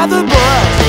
another book